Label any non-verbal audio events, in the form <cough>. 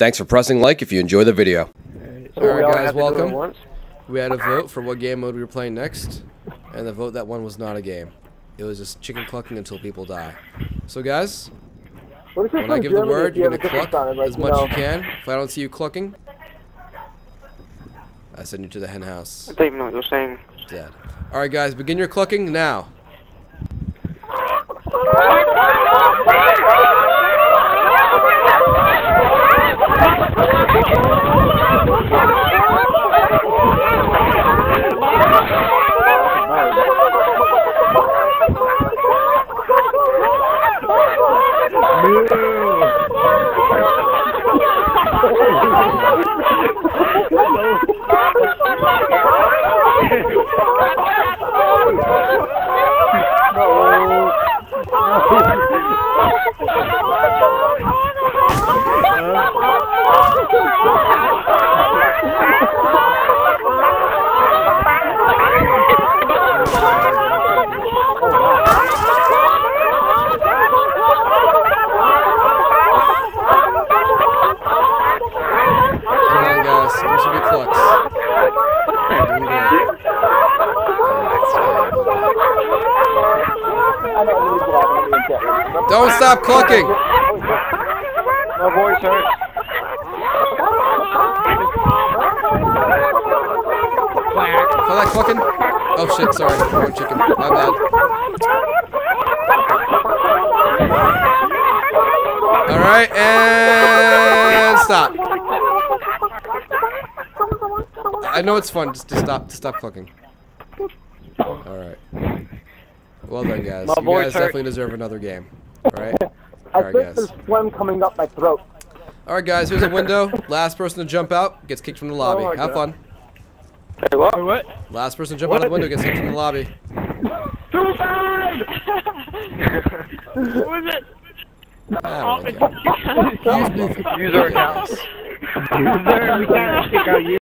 Thanks for pressing like if you enjoy the video. So Alright, all guys, have to do it welcome. once? We had a vote for what game mode we were playing next, and the vote that one was not a game. It was just chicken clucking until people die. So guys, What if you're when I from give the word, you you're gonna cluck sound, like, as much as know, you can. If I don't see you clucking, I send you to the hen house. I don't even know what you're saying. Dead. Alright guys, begin your clucking now. Come on guys, give me some good clucks. Doing great. I know, I need to get out of the internet. Don't stop clucking! My voice hurts. Feel like clucking? Oh shit, sorry. Wrong chicken. My bad. Alright, and stop. I know it's fun, just to stop to stop clucking. Alright. Well done guys. My You guys hurt. definitely deserve another game. Alright? <laughs> I Alright think guys. there's phlegm coming up my throat. Alright guys, here's a window. Last person to jump out gets kicked from the lobby. Oh my Have God. fun. Hey, what? What? Last person to jump out of the window gets kicked from the lobby. <laughs> Suicide! What was it? I don't really care. User account. User, we